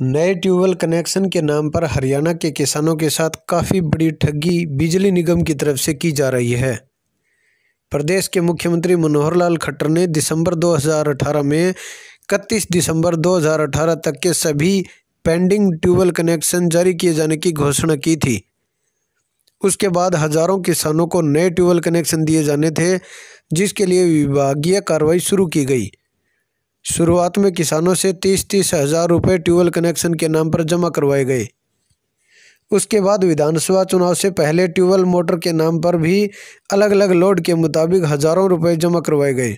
نئے tube connection کے نام پر ہریانہ کے کسانوں کے ساتھ کافی بڑی ٹھگی بجلی نگم کی طرف سے کی جا رہی ہے۔ پردیش کے مکھیہ منتری منوہر لال کھٹر نے دسمبر دو ہزار اٹھارہ میں اکتیس دسمبر دو ہزار اٹھارہ تک کے سبھی پینڈنگ ٹیوب کنیکشن جاری کیے جانے کی گھوشنا کی تھی۔ اس کے بعد ہزاروں کسانوں کو نئے ٹیوب کنیکشن دیے جانے تھے، جس کے لیے وبھاگیہ کارروائی شروع کی گئی۔ شروعات میں کسانوں سے تیس تیس ہزار روپے ٹیوب کنیکشن کے نام پر جمع کروائے گئے۔ اس کے بعد ودھان سبھا چناؤ سے پہلے ٹیوب موٹر کے نام پر بھی الگ الگ لوڈ کے مطابق ہزاروں روپے جمع کروائے گئے۔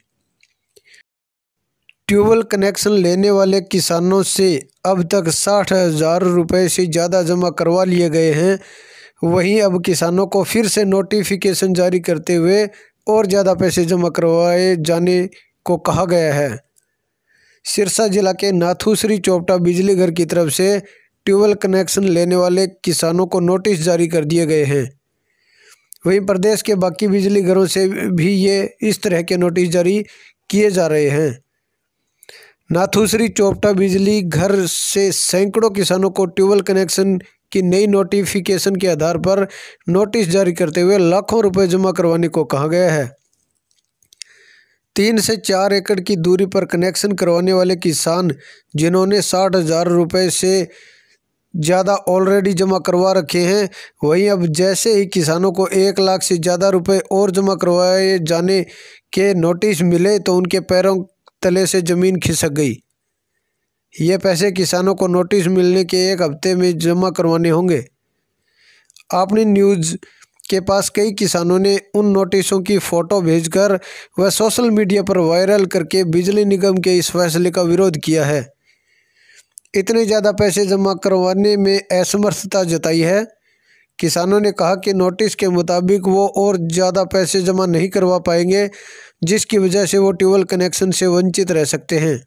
ٹیوب کنیکشن لینے والے کسانوں سے اب تک ساٹھ ہزار روپے سے زیادہ جمع کروا لیے گئے ہیں۔ وہیں اب کسانوں کو پھر سے نوٹیفیکیشن جاری کرتے ہوئے اور زیادہ پیسے جمع کروائے جانے کو کہا گیا ہے۔ سرسا ضلع کے ناتھوسری چوپٹا بجلی گھر کی طرف سے ٹیوب کنیکشن لینے والے کسانوں کو نوٹس جاری کر دیے گئے ہیں۔ وہیں پردیش کے باقی بجلی گھروں سے بھی یہ اس طرح کے نوٹس جاری کیے جا رہے ہیں۔ ناتھوسری چوپٹا بجلی گھر سے سینکڑوں کسانوں کو ٹیوب کنیکشن کی نئی نوٹیفیکیشن کے آدھار پر نوٹس جاری کرتے ہوئے لاکھوں روپے جمع کروانے کو کہا گیا ہے۔ تین سے چار ایکڑ کی دوری پر کنیکشن کروانے والے کسان جنہوں نے ساٹھ ہزار روپے سے زیادہ آلریڈی جمع کروا رکھے ہیں، وہیں اب جیسے ہی کسانوں کو ایک لاکھ سے زیادہ روپے اور جمع کروائے جانے کے نوٹس ملے تو ان کے پیروں تلے سے زمین کھسک گئی۔ یہ پیسے کسانوں کو نوٹس ملنے کے ایک ہفتے میں جمع کروانے ہوں گے۔ آپ نے نیوز کے پاس کئی کسانوں نے ان نوٹسوں کی فوٹو بھیج کر وہ سوشل میڈیا پر وائرل کر کے بجلی نگم کے اس فیصلے کا ویرودھ کیا ہے۔ اتنے زیادہ پیسے جمع کروانے میں اسمرتھتا جتائی ہے۔ کسانوں نے کہا کہ نوٹس کے مطابق وہ اور زیادہ پیسے جمع نہیں کروا پائیں گے، جس کی وجہ سے وہ ٹیوب کنیکشن سے ونچت رہ سکتے ہیں۔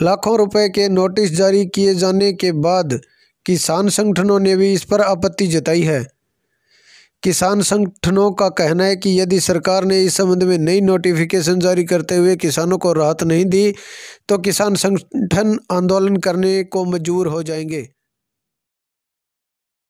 لاکھوں روپے کے نوٹس جاری کیے جانے کے بعد کسان سنگھنوں نے بھی اس پر آپتی جتائی ہے۔ کسان سنگھنوں کا کہنا ہے کہ یدی سرکار نے اس سبند میں نئی نوٹیفیکیشن جاری کرتے ہوئے کسانوں کو راحت نہیں دی، تو کسان سنگھن آندولن کرنے کو مجبور ہو جائیں گے۔